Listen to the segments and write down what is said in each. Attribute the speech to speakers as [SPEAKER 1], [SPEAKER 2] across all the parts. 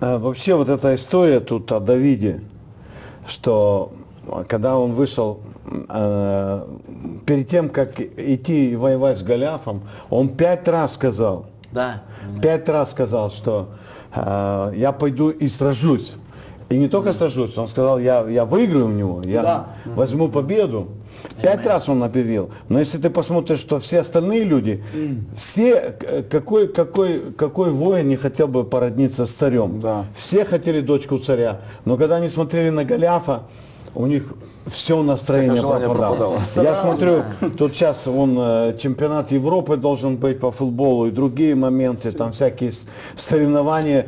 [SPEAKER 1] А, вообще вот эта история тут о Давиде, что когда он вышел э, перед тем, как идти воевать с Голиафом, он пять раз сказал,
[SPEAKER 2] Да.
[SPEAKER 1] пять раз сказал, что э, я пойду и сражусь. И не только сражусь, он сказал, я, я выиграю у него, я
[SPEAKER 3] Да.
[SPEAKER 1] возьму победу. Пять раз он объявил. Но если ты посмотришь, что все остальные люди, все, какой, какой, какой воин не хотел бы породниться с царем?
[SPEAKER 3] Да.
[SPEAKER 1] Все хотели дочку царя. Но когда они смотрели на Голиафа, у них все настроение
[SPEAKER 4] желание
[SPEAKER 1] пропадало.
[SPEAKER 4] пропадало.
[SPEAKER 1] Я смотрю, тут сейчас он э, чемпионат Европы должен быть по футболу и другие моменты, там всякие соревнования.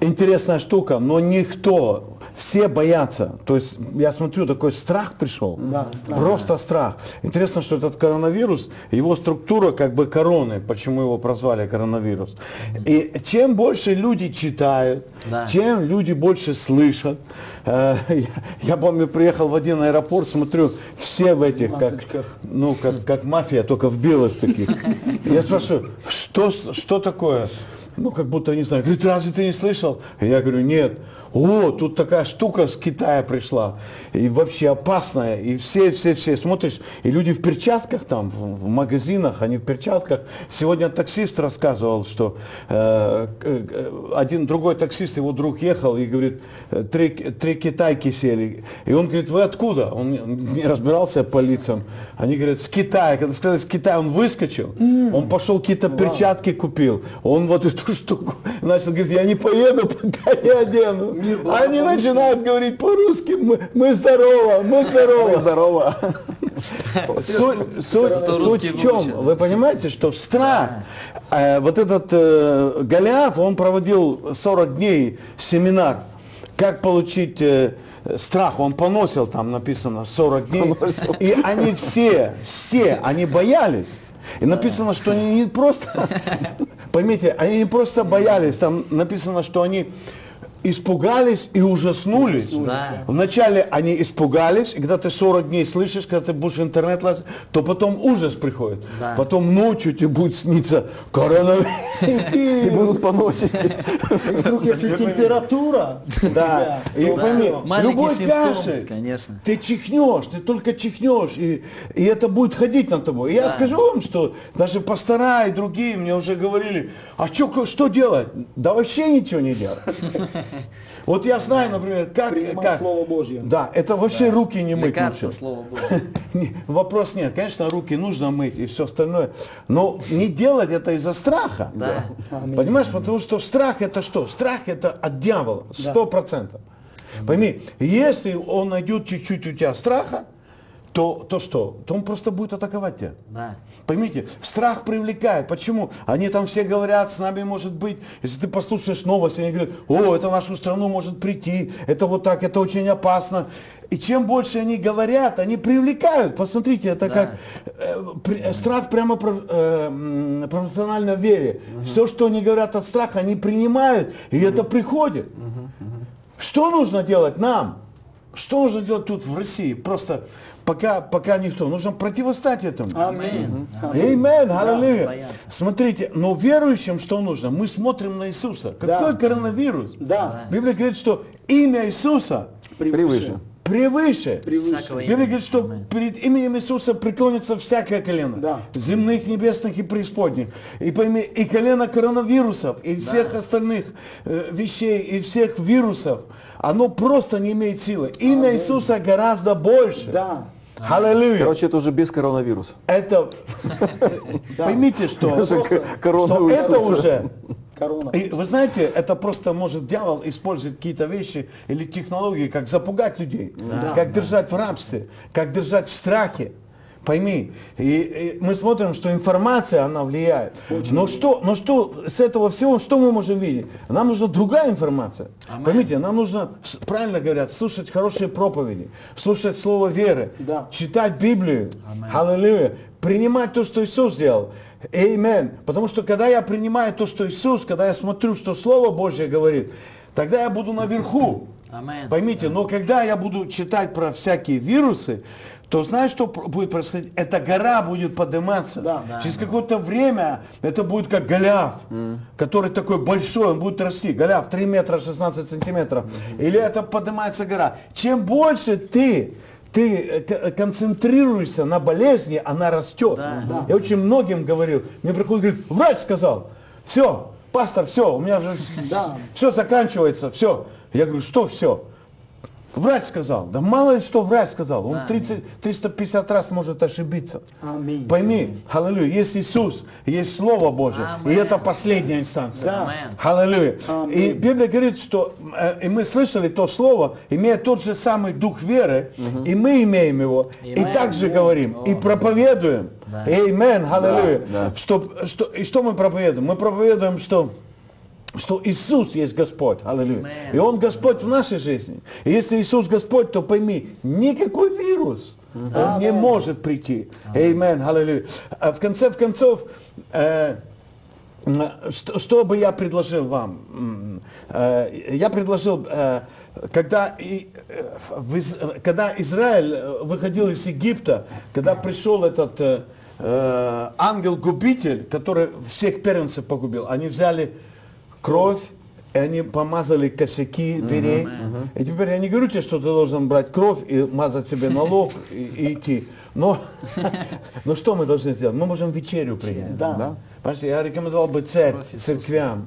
[SPEAKER 1] Интересная штука, но никто, все боятся. То есть я смотрю, такой страх пришел.
[SPEAKER 3] Да, страх.
[SPEAKER 1] Просто страх. Интересно, что этот коронавирус, его структура как бы короны, почему его прозвали коронавирус. И чем больше люди читают,
[SPEAKER 2] Да.
[SPEAKER 1] чем люди больше слышат. э, я, я помню, приехал в один аэропорт, смотрю, все в этих, как, ну, как, как мафия, только в белых таких. Я спрашиваю, что, что такое? Ну, как будто, не знаю. Говорит, разве ты не слышал? Я говорю, нет. О, тут такая штука с Китая пришла. И вообще опасная. И все, все, все смотришь. И люди в перчатках там, в, в магазинах, они в перчатках. Сегодня таксист рассказывал, что э, э, один другой таксист, его друг ехал и говорит, э, три, три китайки сели. И он говорит, вы откуда? Он не разбирался по лицам. Они говорят, с Китая. Когда сказали с Китая, он выскочил. Он пошел какие-то перчатки купил. Он вот эту штуку начал говорить, я не поеду, пока не одену. Они начинают говорить по-русски, мы, мы здорово, мы здорово.
[SPEAKER 4] Здорово.
[SPEAKER 1] Суть, суть- суть в чем? Вы понимаете, что страх, э, вот этот э, Голиаф, он проводил 40 дней семинар, как получить э, страх, он поносил, там написано 40 дней, и они все, все, они боялись. И написано, что они не просто, поймите, они не просто боялись, там написано, что они испугались и ужаснулись.
[SPEAKER 2] Да.
[SPEAKER 1] Вначале они испугались, и когда ты 40 дней слышишь, когда ты будешь интернет лазить, то потом ужас приходит.
[SPEAKER 2] Да.
[SPEAKER 1] Потом ночью тебе будет сниться коронавирус.
[SPEAKER 4] И будут поносить.
[SPEAKER 3] И вдруг, если температура,
[SPEAKER 1] Да. И любой кашель,
[SPEAKER 2] конечно.
[SPEAKER 1] ты чихнешь, ты только чихнешь, и, и это будет ходить над тобой. Я скажу вам, что даже пастора и другие мне уже говорили, а чё, что делать? Да вообще ничего не делать. Вот я знаю, например, как...
[SPEAKER 3] принимать
[SPEAKER 1] как-
[SPEAKER 3] Слово Божье.
[SPEAKER 1] Да, это вообще руки не мыть
[SPEAKER 2] Лекарство,
[SPEAKER 1] лучше.
[SPEAKER 2] слово Божье.
[SPEAKER 1] Вопрос нет. Конечно, руки нужно мыть и все остальное. Но не делать это из-за страха.
[SPEAKER 2] Да.
[SPEAKER 1] Понимаешь, потому что страх это что? Страх это от дьявола. Сто процентов. Пойми, если он найдет чуть-чуть у тебя страха, то, то что? То он просто будет атаковать тебя.
[SPEAKER 2] Да.
[SPEAKER 1] Поймите, страх привлекает. Почему? Они там все говорят, с нами может быть. Если ты послушаешь новости, они говорят, о, это в нашу страну может прийти, это вот так, это очень опасно. И чем больше они говорят, они привлекают. Посмотрите, это
[SPEAKER 2] Да.
[SPEAKER 1] как э, при- э, страх прямо про- э, пропорционально вере. Все, что они говорят от страха, они принимают, и это приходит. Что нужно делать нам? Что нужно делать тут в России? Просто пока, пока никто. Нужно противостать этому.
[SPEAKER 3] Аминь.
[SPEAKER 1] Аминь, аллилуйя.
[SPEAKER 2] бояться.
[SPEAKER 1] Смотрите, но верующим что нужно? Мы смотрим на Иисуса. Какой
[SPEAKER 3] Да.
[SPEAKER 1] коронавирус?
[SPEAKER 3] Да,
[SPEAKER 1] Библия говорит, что имя Иисуса
[SPEAKER 4] Превыше.
[SPEAKER 1] превыше.
[SPEAKER 3] Превыше.
[SPEAKER 2] Всякого
[SPEAKER 1] Библия говорит, что
[SPEAKER 2] Аминь.
[SPEAKER 1] перед именем Иисуса преклонится всякое колено.
[SPEAKER 3] Да.
[SPEAKER 1] Земных, небесных и преисподних. И пойми, и колено коронавирусов, и всех остальных э, вещей, и всех вирусов, оно просто не имеет силы. Имя Иисуса гораздо больше.
[SPEAKER 3] да.
[SPEAKER 1] Аллилуйя.
[SPEAKER 4] Короче, это уже без коронавируса.
[SPEAKER 1] Это, поймите, что, это уже,
[SPEAKER 3] Корона.
[SPEAKER 1] и вы знаете, это просто может дьявол использовать какие-то вещи или технологии, как запугать людей, как держать в рабстве, как держать в страхе. Пойми, и, и мы смотрим, что информация, она влияет. Но что, но что с этого всего, что мы можем видеть? Нам нужна другая информация.
[SPEAKER 2] Аминь.
[SPEAKER 1] Поймите, нам нужно, правильно говорят, слушать хорошие проповеди, слушать слово веры,
[SPEAKER 3] Да.
[SPEAKER 1] читать Библию, аллилуйя, принимать то, что Иисус сделал. Аминь. Потому что когда я принимаю то, что Иисус, когда я смотрю, что Слово Божье говорит, тогда я буду наверху.
[SPEAKER 2] Аминь.
[SPEAKER 1] Поймите, но когда я буду читать про всякие вирусы, то знаешь, что будет происходить? Эта гора будет подниматься.
[SPEAKER 3] Да.
[SPEAKER 1] Через какое-то время это будет как Голиаф, который такой большой, он будет расти. Голиаф 3 метра 16 сантиметров. Или это поднимается гора. Чем больше ты ты э, к- концентрируешься на болезни, она растет. Я очень многим говорил, мне приходит, говорит, врач сказал, все, пастор, все, у меня же
[SPEAKER 3] Да.
[SPEAKER 1] все заканчивается, все. Я говорю, что все? Врач сказал. Да мало ли что врач сказал. Он 30, 350 раз может ошибиться.
[SPEAKER 3] Аминь.
[SPEAKER 1] Пойми, аллилуйя, есть Иисус, есть Слово Божье, и
[SPEAKER 2] Аминь.
[SPEAKER 1] это последняя инстанция.
[SPEAKER 3] Да.
[SPEAKER 1] Аллилуйя.
[SPEAKER 3] Аминь.
[SPEAKER 1] И Библия говорит, что, э, и мы слышали то слово, имея тот же самый дух веры, и мы имеем его, и
[SPEAKER 2] Амен.
[SPEAKER 1] также говорим, и проповедуем.
[SPEAKER 2] Да.
[SPEAKER 1] Амен, аллилуйя.
[SPEAKER 4] Да.
[SPEAKER 1] Что, что, и что мы проповедуем? Мы проповедуем, что что Иисус есть Господь. Аллилуйя. И Он Господь в нашей жизни. И если Иисус Господь, то пойми, никакой вирус, он не может прийти. Амен. Аллилуйя. А в конце в концов, э, что, что бы я предложил вам? Э, Я предложил, э, когда, э, когда Израиль выходил из Египта, когда пришел этот ангел-губитель, который всех первенцев погубил, они взяли кровь, и они помазали косяки дверей. И теперь я не говорю тебе, что ты должен брать кровь и мазать себе на лоб и, и идти. Но, но что мы должны сделать? Мы можем вечерю принять.
[SPEAKER 3] Да.
[SPEAKER 1] Понимаете, я рекомендовал бы церь, церквям.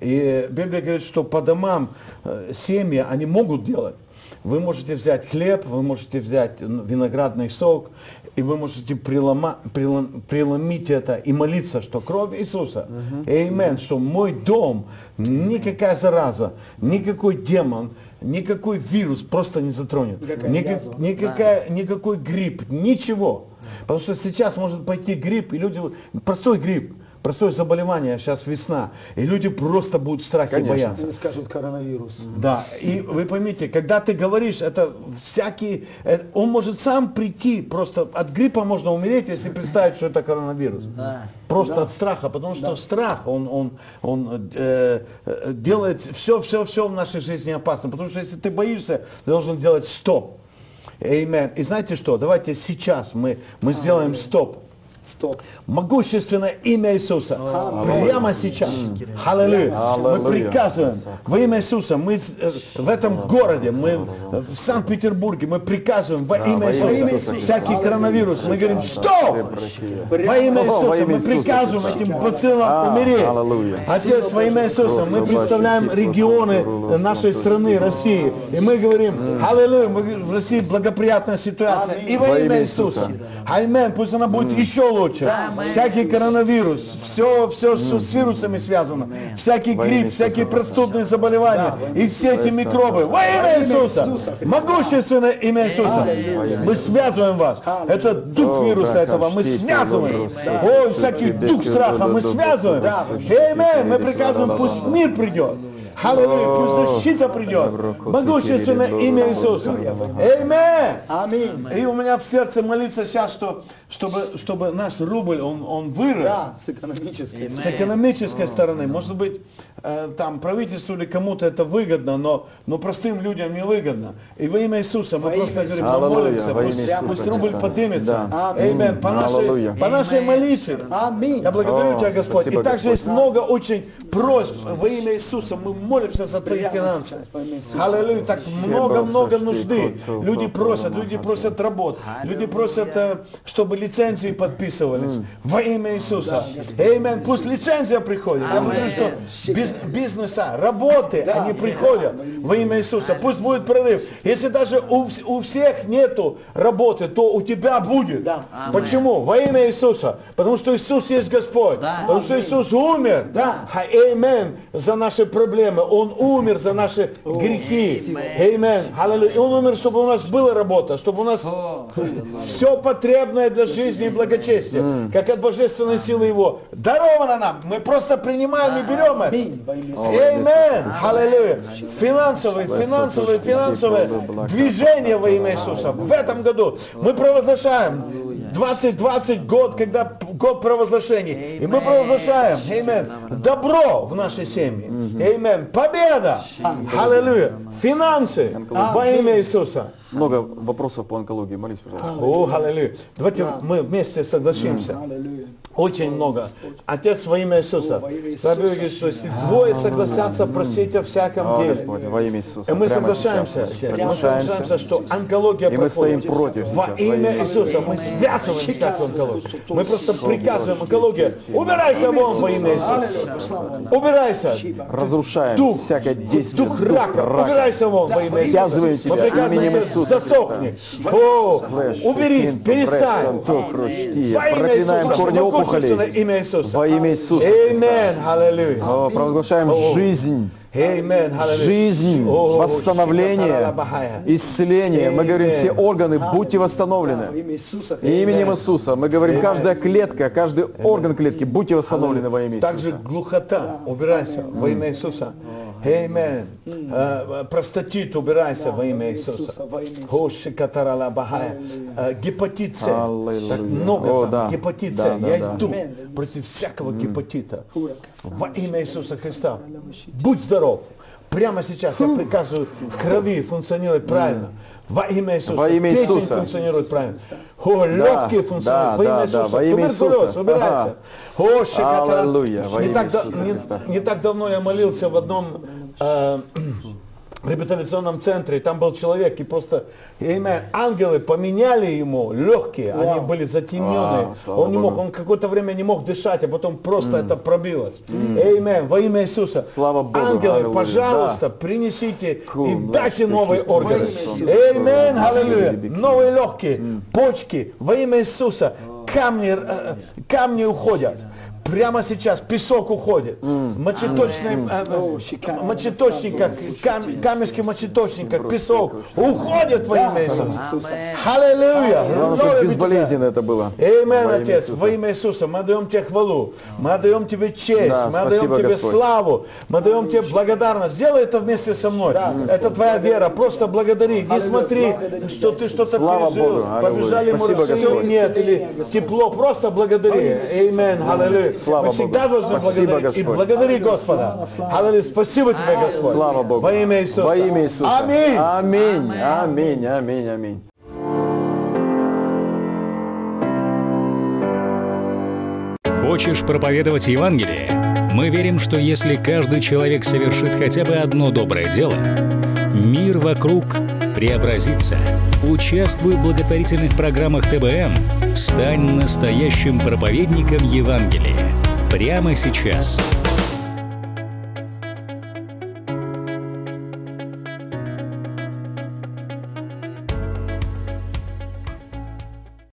[SPEAKER 1] И Библия говорит, что по домам э, семьи, они могут делать. Вы можете взять хлеб, вы можете взять виноградный сок, и вы можете прелома- прелом- преломить это и молиться, что кровь Иисуса, Амен, что мой дом, никакая зараза, никакой демон, никакой вирус просто не затронет.
[SPEAKER 3] Никакая
[SPEAKER 1] Никак- никакая, никакой грипп, ничего. Потому что сейчас может пойти грипп, и люди, простой грипп, простое заболевание, сейчас весна, и люди просто будут в страхе
[SPEAKER 4] Конечно.
[SPEAKER 1] бояться.
[SPEAKER 3] Они скажут коронавирус.
[SPEAKER 1] Да, и вы поймите, когда ты говоришь, это всякий, э, он может сам прийти, просто от гриппа можно умереть, если представить, что это коронавирус.
[SPEAKER 2] Да.
[SPEAKER 1] Просто от страха, потому что страх, он, он, он э, э, делает все, все, все в нашей жизни опасно. Потому что если ты боишься, ты должен делать стоп. Amen. И знаете что, давайте сейчас мы, мы сделаем стоп.
[SPEAKER 3] Стоп.
[SPEAKER 1] Могущественное имя Иисуса. Прямо сейчас. Аллилуйя. Мы
[SPEAKER 4] Аллилуйя.
[SPEAKER 1] приказываем во имя Иисуса. Мы э, в этом городе, мы в Санкт-Петербурге, мы приказываем во имя
[SPEAKER 4] во имя
[SPEAKER 1] Иисуса. Всякий коронавирус. Мы говорим, стоп! Во имя Иисуса мы приказываем этим пациентам умереть.
[SPEAKER 4] Аллилуйя.
[SPEAKER 1] Отец, во имя Иисуса, мы представляем регионы нашей страны, России. И мы говорим, аллилуйя, в России благоприятная ситуация. И во имя Иисуса. Аминь. Пусть она будет еще лучше. Всякий коронавирус, все, все, что с вирусами связано, всякий грипп, всякие простудные заболевания и все эти микробы. Во имя Иисуса. Могущественное имя Иисуса. Мы связываем вас. Это дух вируса
[SPEAKER 4] да,
[SPEAKER 1] этого. Мы связываем.
[SPEAKER 4] добро,
[SPEAKER 1] О, всякий дух страха мы связываем. Аминь. Мы приказываем, пусть мир придет. Аллилуйя, пусть защита придет. Могущественное имя Иисуса. Аминь.
[SPEAKER 3] Аминь.
[SPEAKER 1] И у меня в сердце молиться сейчас, что, чтобы, чтобы наш рубль, он, он вырос.
[SPEAKER 3] Да, с экономической.
[SPEAKER 1] С экономической стороны, может быть, э, там правительству или кому-то это выгодно, но, но простым людям не выгодно. И во имя Иисуса мы
[SPEAKER 3] Во
[SPEAKER 1] просто
[SPEAKER 3] имя
[SPEAKER 1] говорим, мы
[SPEAKER 4] Аллилуйя,
[SPEAKER 1] молимся, пусть, пусть рубль поднимется.
[SPEAKER 4] Да.
[SPEAKER 1] Аминь. По нашей, по нашей молитве.
[SPEAKER 3] Аминь.
[SPEAKER 1] Я благодарю
[SPEAKER 4] О,
[SPEAKER 1] Тебя, Господь. И также
[SPEAKER 4] Господь.
[SPEAKER 1] есть много очень просьб во имя Иисуса. Мы молимся за Твои финансы. Аллилуйя. Так много-много нужды. Люди просят, люди просят работ. Люди просят, э, чтобы лицензии подписывались. Во имя Иисуса. Аминь. Пусть лицензия приходит. Я говорю, что биз- бизнеса, работы, они приходят во имя Иисуса. Пусть будет прорыв. Если даже у, у всех нету работы, то у тебя будет.
[SPEAKER 3] Да.
[SPEAKER 1] Почему? Во имя Иисуса. Потому что Иисус есть Господь.
[SPEAKER 2] Да.
[SPEAKER 1] Потому что Иисус умер.
[SPEAKER 3] Да.
[SPEAKER 1] Аминь. За наши проблемы. Он умер за наши грехи. Аминь. Аллилуйя. Он умер, чтобы у нас была работа, чтобы у нас все потребное для жизни и благочестия, как от божественной силы Его, даровано нам. Мы просто принимаем и берем это.
[SPEAKER 3] Аминь.
[SPEAKER 1] Аллилуйя. Финансовые, финансовые, финансовые движения во имя Иисуса. В этом году мы провозглашаем 2020 год, когда год провозглашений. И мы провозглашаем, аминь, добро в нашей семье. Аминь. Победа. Аллилуйя. Финансы во имя Иисуса.
[SPEAKER 4] Много вопросов по онкологии. Молись, пожалуйста.
[SPEAKER 1] О, аллилуйя. Давайте мы вместе согласимся.
[SPEAKER 3] Аллилуйя.
[SPEAKER 1] Очень много. Отец во имя Иисуса. Говорит, что если двое согласятся, просить о всяком
[SPEAKER 4] О,
[SPEAKER 1] деле.
[SPEAKER 4] Господи, во имя Иисуса.
[SPEAKER 1] И мы соглашаемся, мы соглашаемся, что онкология
[SPEAKER 4] И мы стоим
[SPEAKER 1] проходит.
[SPEAKER 4] против
[SPEAKER 1] Во имя Иисуса мы связываем всякую онкологию. Мы просто приказываем онкология. Убирайся вон во имя Иисуса. Убирайся.
[SPEAKER 4] Разрушаем
[SPEAKER 1] Дух,
[SPEAKER 4] всякое действие.
[SPEAKER 1] дух рака, убирайся вон во имя
[SPEAKER 4] Связываем
[SPEAKER 1] Иисуса. Мы
[SPEAKER 4] тебя
[SPEAKER 1] приказываем
[SPEAKER 4] именем Иисуса.
[SPEAKER 1] засохни. О, уберись, перестань. Во имя
[SPEAKER 4] Проклинаем
[SPEAKER 1] Иисуса.
[SPEAKER 4] корни
[SPEAKER 1] Чувственно имя Иисуса.
[SPEAKER 4] Во имя Иисуса.
[SPEAKER 1] Амен, аллилуйя.
[SPEAKER 4] Провозглашаем жизнь, жизнь, восстановление, исцеление. Мы говорим, все органы, будьте
[SPEAKER 3] Во
[SPEAKER 4] восстановлены. Именем Иисуса. Мы говорим, каждая клетка, каждый орган клетки, будьте восстановлены во имя
[SPEAKER 1] Также
[SPEAKER 4] Иисуса.
[SPEAKER 1] глухота, убирайся во имя Иисуса. Амен. Э, Простатит, убирайся во имя Иисуса.
[SPEAKER 3] Во имя Иисуса.
[SPEAKER 1] О, шикатарала бахая. Э, Гепатит С. Много там.
[SPEAKER 4] да.
[SPEAKER 1] Гепатит С.
[SPEAKER 4] Да, да,
[SPEAKER 1] Я
[SPEAKER 4] да.
[SPEAKER 1] иду против всякого гепатита. Во имя Иисуса Христа. Будь здоров. Прямо сейчас я приказываю крови функционировать правильно. Во имя Иисуса.
[SPEAKER 4] Во имя
[SPEAKER 1] Печень
[SPEAKER 4] Иисуса.
[SPEAKER 1] функционирует правильно. О, легкие
[SPEAKER 4] да,
[SPEAKER 1] функционируют. Во
[SPEAKER 4] да,
[SPEAKER 1] имя
[SPEAKER 4] да,
[SPEAKER 1] Иисуса.
[SPEAKER 4] во имя
[SPEAKER 1] Туберкулез,
[SPEAKER 4] Иисуса.
[SPEAKER 1] убирайся.
[SPEAKER 4] Ага.
[SPEAKER 1] О, шикатара.
[SPEAKER 4] Аллилуйя, во
[SPEAKER 1] не,
[SPEAKER 4] имя
[SPEAKER 1] так, да-
[SPEAKER 4] Иисуса
[SPEAKER 1] не- не так давно я молился в одном э, реабилитационном центре, и там был человек, и просто имя ангелы поменяли ему легкие, они были затемненные.
[SPEAKER 4] Вау, слава
[SPEAKER 1] он не мог, он какое-то время не мог дышать, а потом просто это пробилось. Amen. Во имя Иисуса.
[SPEAKER 4] Слава Богу,
[SPEAKER 1] Ангелы,
[SPEAKER 4] аллилуйя,
[SPEAKER 1] пожалуйста, принесите и
[SPEAKER 4] Кум,
[SPEAKER 1] дайте
[SPEAKER 4] да,
[SPEAKER 1] новые органы. Amen. Аллилуйя. Новые легкие, почки. Во имя Иисуса. Камни, э, камни уходят. Прямо сейчас песок уходит. Мочеточный, э, э, мочеточник, как кам- камешки в мочеточниках, песок. уходит во имя Иисуса. Аллилуйя.
[SPEAKER 4] Безболезненно это было. Имя
[SPEAKER 1] Отец, во имя Иисуса, мы отдаем Тебе хвалу, мы отдаем Тебе честь,
[SPEAKER 4] Да,
[SPEAKER 1] мы отдаем
[SPEAKER 4] спасибо,
[SPEAKER 1] Тебе
[SPEAKER 4] Господь.
[SPEAKER 1] славу, мы отдаем Тебе благодарность. Сделай это вместе со мной. это Твоя вера, просто благодари. Не смотри, что ты что-то пережил, побежали мурашки, нет, или тепло, просто благодари. Амен, аллилуйя.
[SPEAKER 4] Слава
[SPEAKER 1] Мы всегда
[SPEAKER 4] Богу.
[SPEAKER 1] должны
[SPEAKER 4] Спасибо,
[SPEAKER 1] благодарить. И благодари Господа. Аллилуйя, спасибо Тебе, Господь.
[SPEAKER 4] Слава Богу.
[SPEAKER 1] Во имя Иисуса.
[SPEAKER 4] Во имя Иисуса.
[SPEAKER 1] Аминь.
[SPEAKER 4] Аминь. Аминь. Аминь. Аминь.
[SPEAKER 2] Хочешь проповедовать Евангелие? Мы верим, что если каждый человек совершит хотя бы одно доброе дело, мир вокруг преобразится. Участвуй в благотворительных программах ТБН. Стань настоящим проповедником Евангелия. Прямо сейчас.